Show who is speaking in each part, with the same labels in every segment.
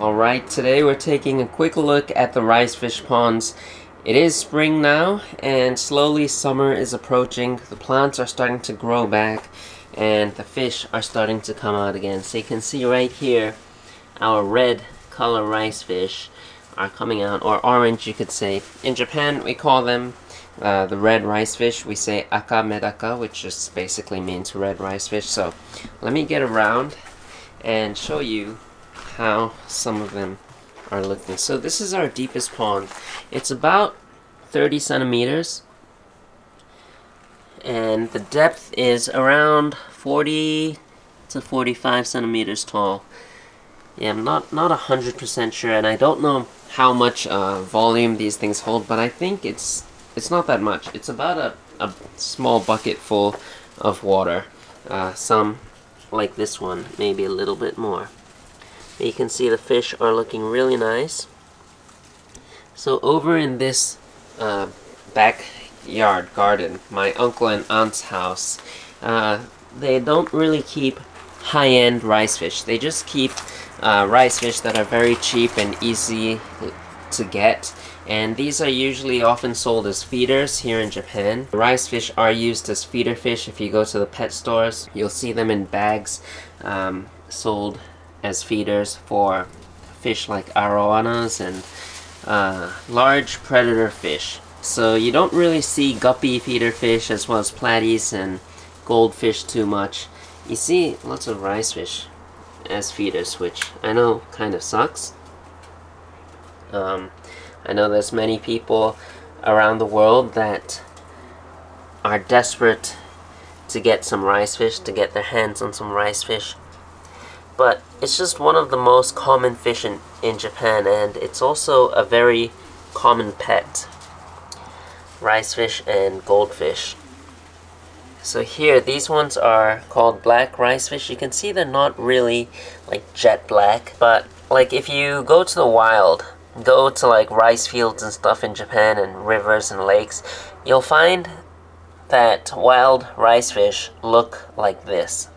Speaker 1: Alright, today we're taking a quick look at the rice fish ponds. It is spring now, and slowly summer is approaching. The plants are starting to grow back, and the fish are starting to come out again. So you can see right here, our red color rice fish are coming out, or orange you could say. In Japan, we call them uh, the red rice fish. We say aka medaka, which just basically means red rice fish. So let me get around and show you how some of them are looking. So this is our deepest pond. It's about 30 centimeters and the depth is around 40 to 45 centimeters tall. Yeah, I'm not not a hundred percent sure, and I don't know how much uh, volume these things hold, but I think it's it's not that much. It's about a, a small bucket full of water. Uh, some, like this one, maybe a little bit more. You can see the fish are looking really nice. So over in this uh, backyard garden, my uncle and aunt's house, uh, they don't really keep high-end rice fish. They just keep uh, rice fish that are very cheap and easy to get. And these are usually often sold as feeders here in Japan. Rice fish are used as feeder fish. If you go to the pet stores, you'll see them in bags um, sold as feeders for fish like arowanas and uh, large predator fish. So you don't really see guppy feeder fish as well as platies and goldfish too much. You see lots of rice fish as feeders, which I know kind of sucks. Um, I know there's many people around the world that are desperate to get some rice fish, to get their hands on some rice fish but it's just one of the most common fish in, in Japan and it's also a very common pet. Rice fish and goldfish. So here these ones are called black rice fish. You can see they're not really like jet black but like if you go to the wild go to like rice fields and stuff in Japan and rivers and lakes you'll find that wild rice fish look like this.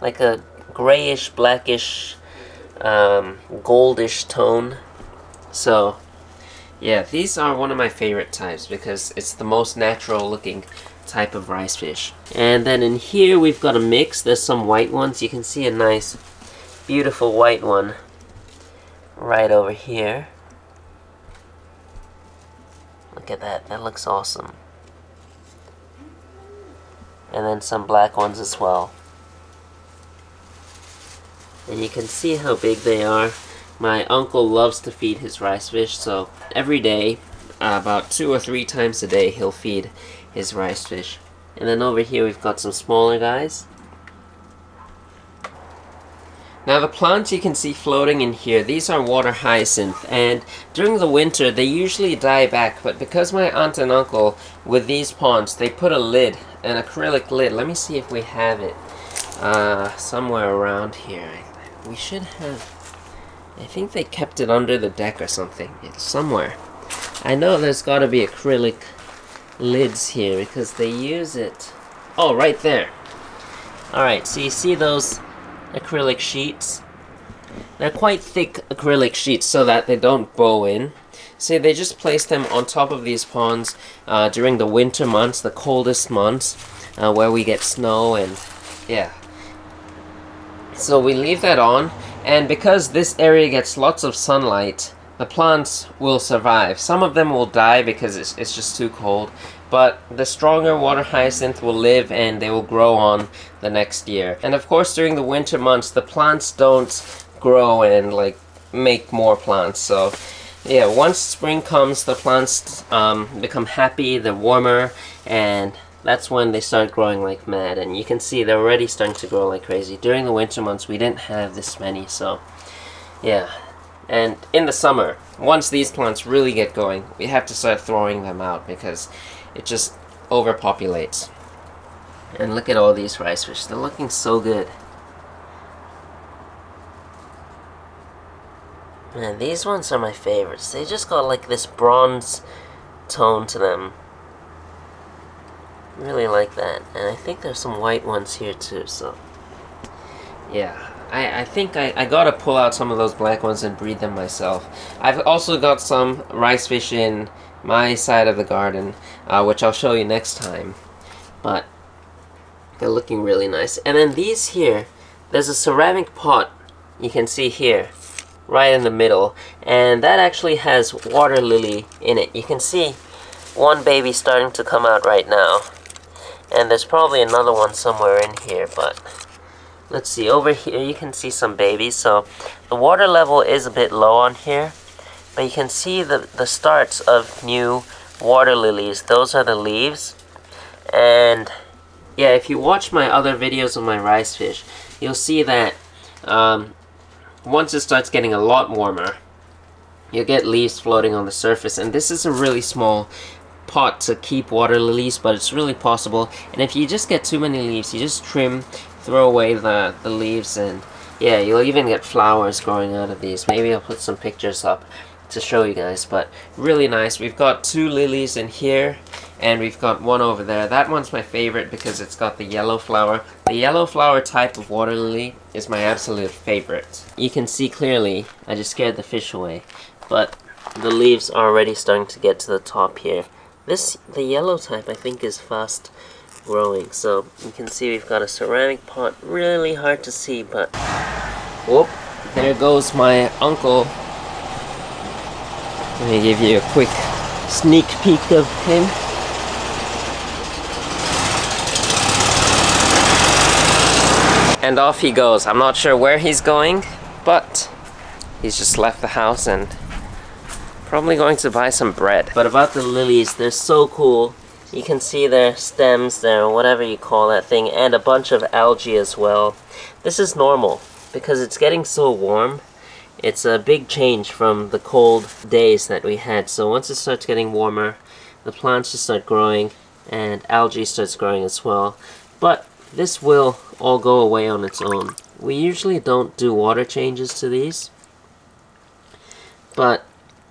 Speaker 1: Like a grayish, blackish, um, goldish tone. So, yeah, these are one of my favorite types because it's the most natural looking type of rice fish. And then in here we've got a mix. There's some white ones. You can see a nice, beautiful white one right over here. Look at that. That looks awesome. And then some black ones as well and you can see how big they are. My uncle loves to feed his rice fish, so every day, uh, about two or three times a day, he'll feed his rice fish. And then over here we've got some smaller guys. Now the plants you can see floating in here, these are water hyacinth, and during the winter they usually die back, but because my aunt and uncle, with these ponds, they put a lid, an acrylic lid, let me see if we have it uh, somewhere around here. We should have... I think they kept it under the deck or something. It's somewhere. I know there's got to be acrylic lids here because they use it... Oh, right there. Alright, so you see those acrylic sheets? They're quite thick acrylic sheets so that they don't bow in. See, they just place them on top of these ponds uh, during the winter months, the coldest months, uh, where we get snow and, yeah, so we leave that on, and because this area gets lots of sunlight, the plants will survive. Some of them will die because it's, it's just too cold, but the stronger water hyacinth will live and they will grow on the next year. And of course during the winter months, the plants don't grow and like make more plants, so yeah, once spring comes, the plants um, become happy, they're warmer, and that's when they start growing like mad. And you can see they're already starting to grow like crazy. During the winter months, we didn't have this many, so yeah. And in the summer, once these plants really get going, we have to start throwing them out because it just overpopulates. And look at all these rice fish. They're looking so good. Man, these ones are my favorites. They just got like this bronze tone to them really like that. And I think there's some white ones here too, so... Yeah, I, I think I, I gotta pull out some of those black ones and breed them myself. I've also got some rice fish in my side of the garden, uh, which I'll show you next time. But they're looking really nice. And then these here, there's a ceramic pot you can see here, right in the middle. And that actually has water lily in it. You can see one baby starting to come out right now. And there's probably another one somewhere in here, but let's see, over here you can see some babies. So the water level is a bit low on here, but you can see the, the starts of new water lilies. Those are the leaves. And yeah, if you watch my other videos of my rice fish, you'll see that um, once it starts getting a lot warmer, you'll get leaves floating on the surface. And this is a really small pot to keep water lilies, but it's really possible. And if you just get too many leaves, you just trim, throw away the, the leaves, and yeah, you'll even get flowers growing out of these. Maybe I'll put some pictures up to show you guys, but really nice. We've got two lilies in here, and we've got one over there. That one's my favorite because it's got the yellow flower. The yellow flower type of water lily is my absolute favorite. You can see clearly, I just scared the fish away, but the leaves are already starting to get to the top here. This, the yellow type, I think is fast growing. So you can see we've got a ceramic pot, really hard to see, but whoop, there goes my uncle. Let me give you a quick sneak peek of him. And off he goes. I'm not sure where he's going, but he's just left the house and Probably going to buy some bread. But about the lilies, they're so cool. You can see their stems there, whatever you call that thing, and a bunch of algae as well. This is normal, because it's getting so warm. It's a big change from the cold days that we had. So once it starts getting warmer, the plants just start growing, and algae starts growing as well. But this will all go away on its own. We usually don't do water changes to these, but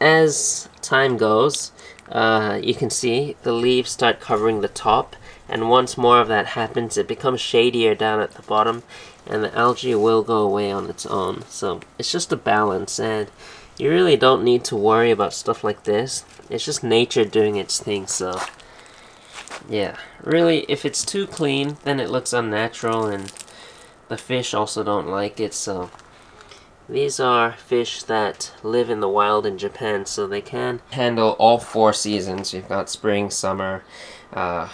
Speaker 1: as time goes, uh, you can see the leaves start covering the top and once more of that happens it becomes shadier down at the bottom and the algae will go away on its own. So it's just a balance and you really don't need to worry about stuff like this. It's just nature doing its thing so yeah. Really if it's too clean then it looks unnatural and the fish also don't like it so these are fish that live in the wild in Japan, so they can handle all four seasons. You've got spring, summer, uh,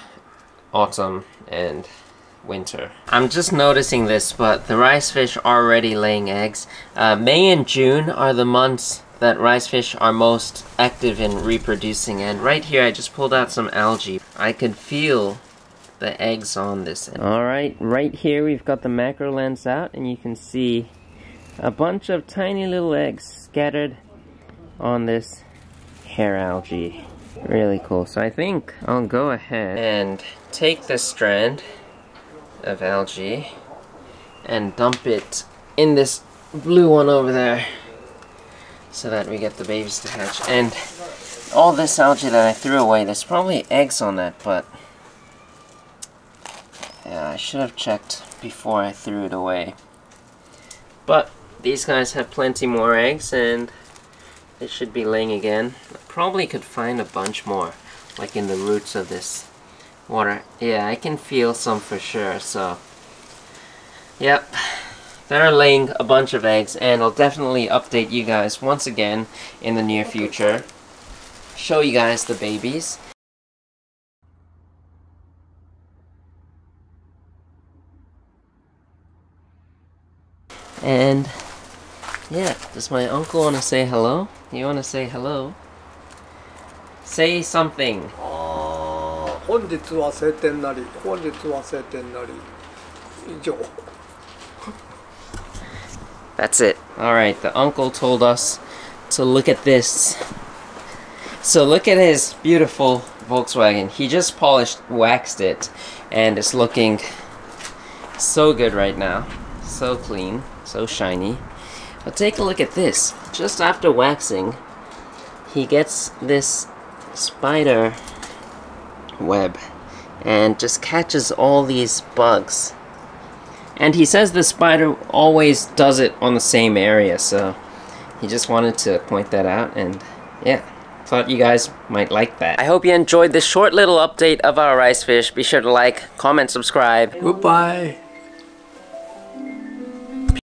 Speaker 1: autumn, and winter. I'm just noticing this, but the rice fish are already laying eggs. Uh, May and June are the months that rice fish are most active in reproducing, and right here I just pulled out some algae. I could feel the eggs on this. Alright, right here we've got the macro lens out, and you can see a bunch of tiny little eggs scattered on this hair algae. Really cool. So I think I'll go ahead and take this strand of algae and dump it in this blue one over there so that we get the babies to hatch. And all this algae that I threw away, there's probably eggs on that, but yeah, I should have checked before I threw it away. But these guys have plenty more eggs and they should be laying again. I probably could find a bunch more, like in the roots of this water. Yeah, I can feel some for sure, so... Yep, they're laying a bunch of eggs, and I'll definitely update you guys once again in the near future. Show you guys the babies. And yeah, does my uncle want to say hello? You want to say hello? Say something. That's it. Alright, the uncle told us to look at this. So look at his beautiful Volkswagen. He just polished, waxed it, and it's looking so good right now. So clean, so shiny. But take a look at this. Just after waxing, he gets this spider web and just catches all these bugs And he says the spider always does it on the same area, so he just wanted to point that out, and yeah. Thought you guys might like that. I hope you enjoyed this short little update of our rice fish. Be sure to like, comment, subscribe.
Speaker 2: Goodbye.